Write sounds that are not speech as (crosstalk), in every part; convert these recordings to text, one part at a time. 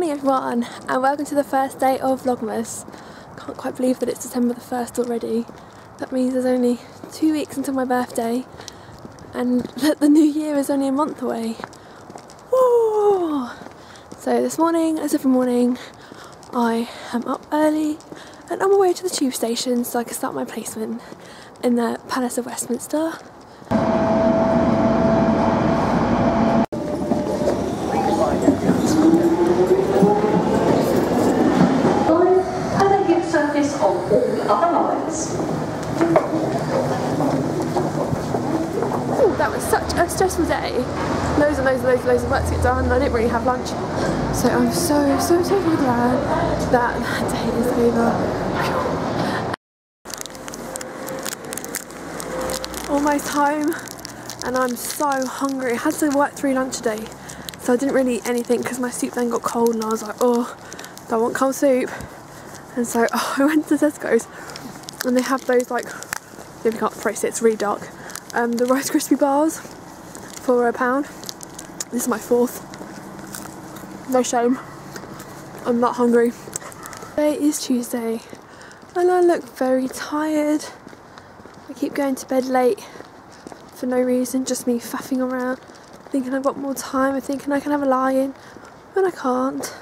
morning everyone and welcome to the first day of Vlogmas. Can't quite believe that it's December the 1st already. That means there's only two weeks until my birthday and (laughs) that the new year is only a month away. Woo! So this morning, as every morning, I am up early and on my way to the tube station so I can start my placement in the Palace of Westminster. that was such a stressful day. Loads and loads and loads and loads of work to get done. I didn't really have lunch. So I'm so, so, so glad that that day is over. Almost home and I'm so hungry. I had to work through lunch today. So I didn't really eat anything because my soup then got cold and I was like, oh, don't want cold soup. And so (laughs) oh, I went to Tesco's and they have those like, if you can't trace it, it's really dark um, the Rice Krispie bars for a pound. This is my fourth. No shame. I'm not hungry. Today is Tuesday and I look very tired. I keep going to bed late for no reason, just me faffing around, thinking I've got more time, and thinking I can have a lie-in but I can't.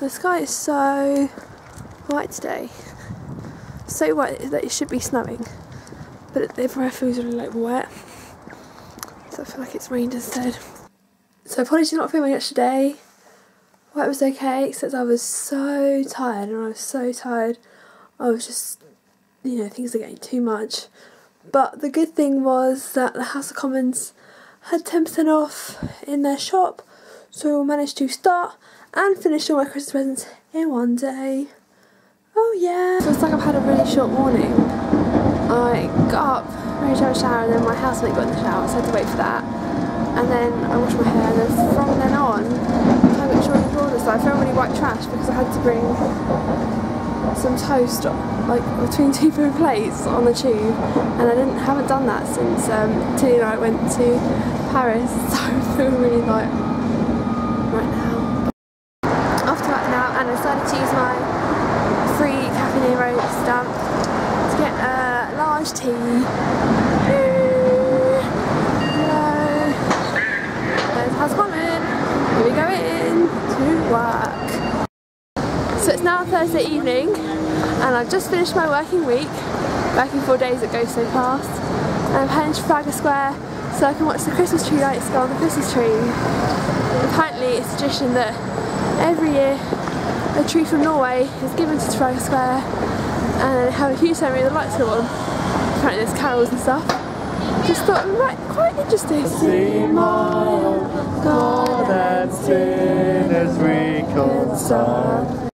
The sky is so white today. So white that it should be snowing but everywhere feels really like wet I feel like it's rained instead. So apologies for not filming yesterday. Well, it was okay except I was so tired and I was so tired I was just you know things are getting too much but the good thing was that the House of Commons had 10% off in their shop so I managed to start and finish all my Christmas presents in one day. Oh yeah! Feels like I've had a really short morning I got up, ready to have a shower, and then my housemate got in the shower, so I had to wait for that. And then I washed my hair, and then from then on, I got sure the order, so I felt really white trash because I had to bring some toast like between (laughs) two paper plates on the tube and I didn't haven't done that since um, Tilly and I went to Paris (laughs) so I feel really like right now. Off to work now and I decided to use my free Caffè Nero stamp iced tea. Hello. There's House Common. Here we go in to work. So it's now Thursday evening and I've just finished my working week. Working four days it goes so fast. And I'm heading to Trafalgar Square so I can watch the Christmas tree lights go on the Christmas tree. Apparently it's a tradition that every year a tree from Norway is given to Trafalgar Square and they have a huge ceremony the lights go on apparently there's carols and stuff. Just thought, it right, quite interesting. See my God and sinners reconcile.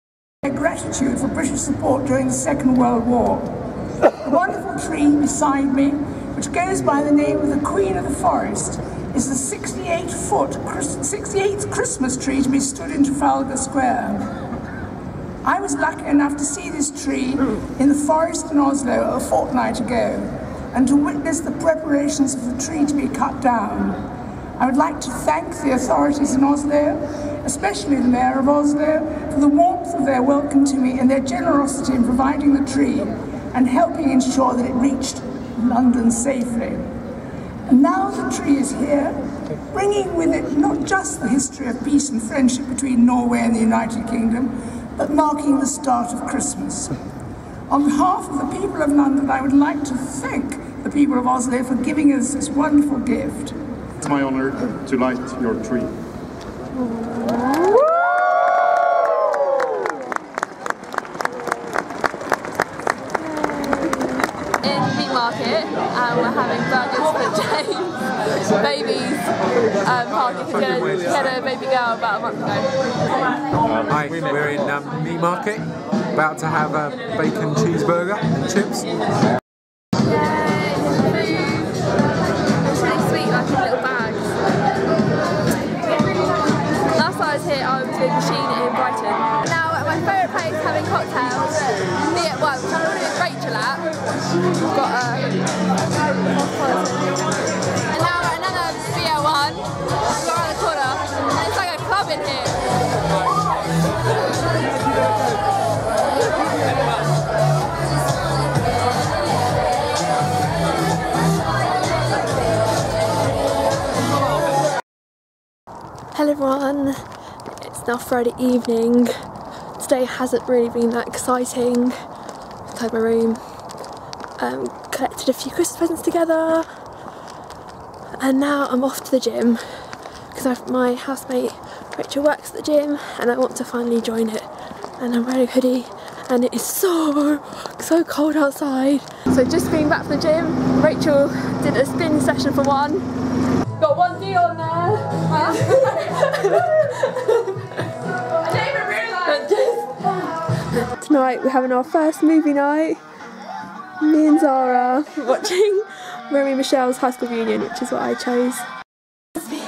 Gratitude for British support during the Second World War. The wonderful tree beside me, which goes by the name of the Queen of the Forest, is the 68 foot, 68th Christmas tree to be stood in Trafalgar Square. I was lucky enough to see this tree in the forest in Oslo a fortnight ago and to witness the preparations for the tree to be cut down. I would like to thank the authorities in Oslo, especially the Mayor of Oslo, for the warmth of their welcome to me and their generosity in providing the tree and helping ensure that it reached London safely. And now the tree is here, bringing with it not just the history of peace and friendship between Norway and the United Kingdom, but marking the start of Christmas. On behalf of the people of London, I would like to thank the people of Oslo for giving us this wonderful gift. It's my honour to light your tree. In Meat Market, and we're having burgers for (laughs) James babies um, party because he, had a baby girl about a month ago. Hi, we're in um, Meat Market, about to have a bacon cheeseburger and chips. Now Friday evening. Today hasn't really been that exciting. Inside my room. Um, collected a few Christmas presents together. And now I'm off to the gym because my housemate Rachel works at the gym and I want to finally join it. And I'm wearing a hoodie and it is so, so cold outside. So just being back from the gym, Rachel did a spin session for one. Got one D on there. (laughs) (laughs) Tonight we're having our first movie night. Me and Zara (laughs) watching Romy Michele's High School Reunion, which is what I chose.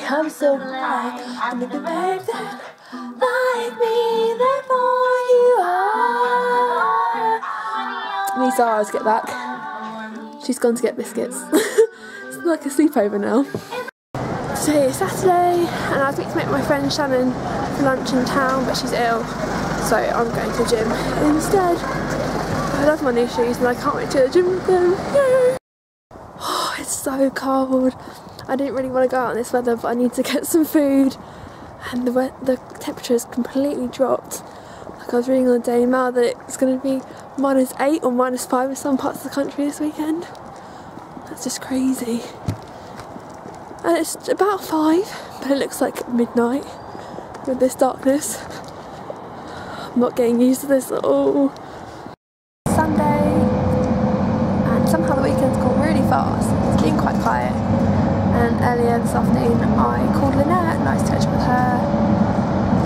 I'm so blind, I'm the babe that like me, therefore you are. Me Zara to get back. She's gone to get biscuits. (laughs) it's like a sleepover now. Today is Saturday and I was meant to meet my friend Shannon for lunch in town but she's ill so I'm going to the gym instead. I love my new shoes and I can't wait to the gym with them. Yay! Oh, it's so cold. I didn't really want to go out in this weather but I need to get some food and the, the temperature has completely dropped. Like I was reading on the Daily Mail that it's going to be minus 8 or minus 5 in some parts of the country this weekend. That's just crazy. And it's about 5 but it looks like midnight with this darkness. I'm not getting used to this at all. Sunday and somehow the weekend's gone really fast. It's been quite quiet and earlier this afternoon I called Lynette and I was touch with her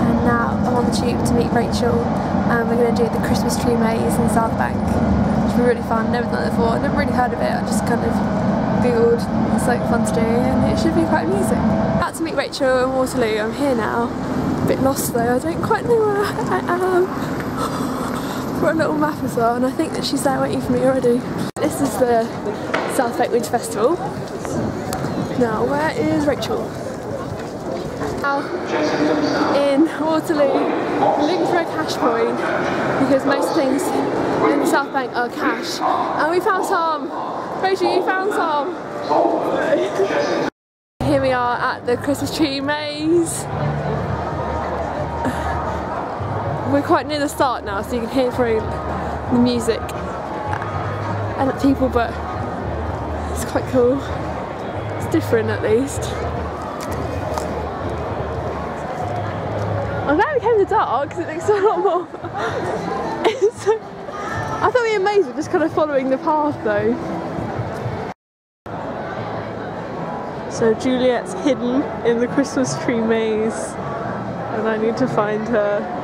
and now I'm on the tube to meet Rachel and we're going to do the Christmas tree maze in South Bank which will be really fun, never done it before, never really heard of it, I just kind of googled it's like fun to do and it should be quite amusing. About to meet Rachel in Waterloo, I'm here now, a bit lost though, I don't quite know where I am. (gasps) Got a little map as well and I think that she's there waiting for me already. This is the South Bank Winter Festival now, where is Rachel? Now, in Waterloo, looking for a cash point because most things in the South Bank are cash. And we found some! Rachel, you found some! (laughs) Here we are at the Christmas tree maze. (sighs) We're quite near the start now, so you can hear through the music and the people, but it's quite cool It's different at least. I'm glad we came in the dark because it looks a lot more. (laughs) so, I thought it'd be amazing just kind of following the path though. So Juliet's hidden in the Christmas tree maze and I need to find her.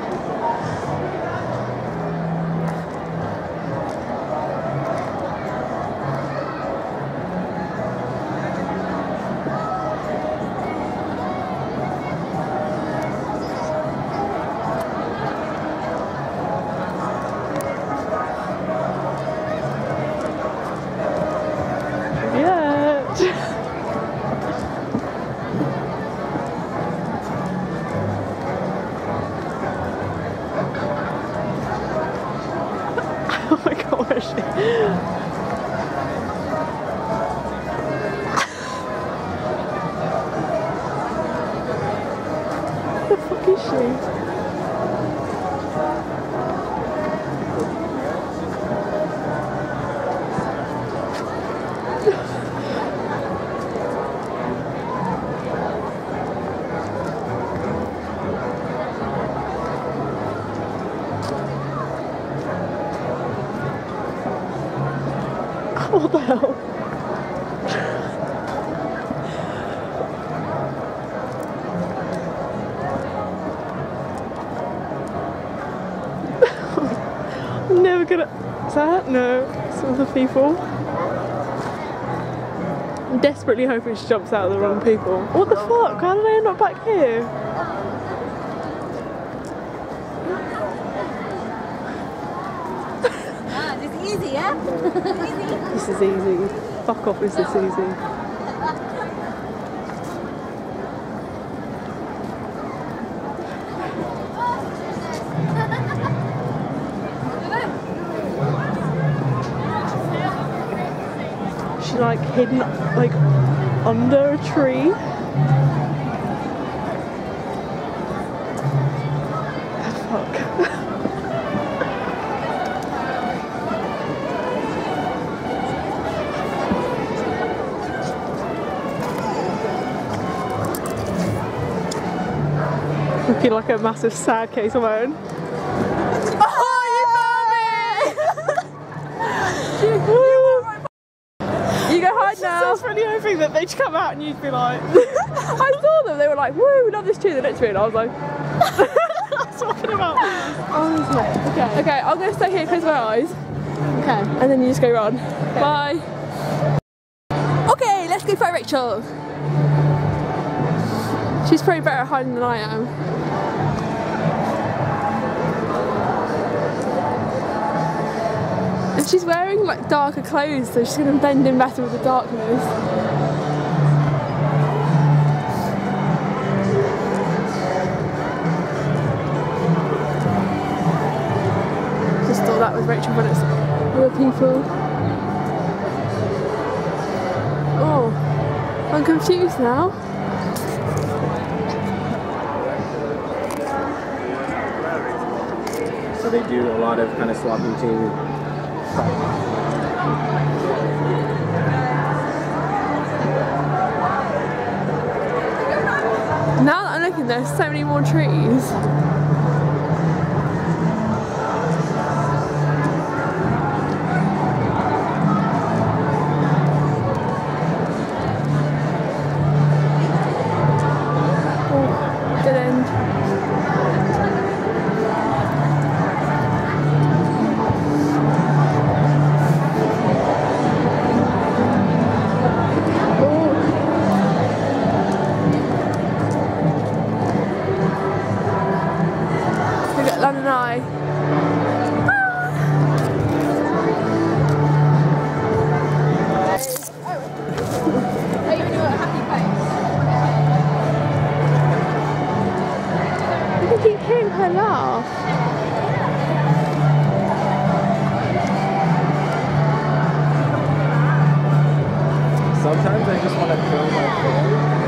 What the hell? I'm never gonna. Is that? No. Some of the people. I'm desperately hoping she jumps out of the wrong people. What the fuck? How did I end up back here? ah, this is easy, yeah? easy. (laughs) This is easy. Fuck off, is this easy? She like hidden like under a tree. Looking like a massive sad case of my own. Oh, you found me! you go hide now. I was really hoping that they'd come out and you'd be like, (laughs) I saw them. They were like, "Woo, we love this tune." Looked at me and I was like, (laughs) talking about. "Honestly." Okay. Okay, I'm gonna stay here, close my eyes, Okay. and then you just go run. Bye. Okay, let's go find Rachel. She's probably better at hiding than I am. And she's wearing like darker clothes, so she's gonna blend in better with the darkness. Just thought that was Rachel it's other people. Oh, I'm confused now. They do a lot of kind of swapping to Now that I'm looking, there's so many more trees. I just want to throw my phone.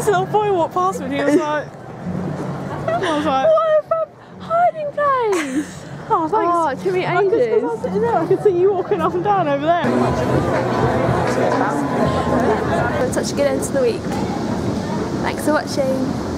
This little boy walked past me and he was (laughs) like, I was like, What a fab hiding place! oh, thanks. Oh, took me I could, 'cause I was sitting there, I could see you walking up and down over there. Had such a good end to the week. Thanks for watching.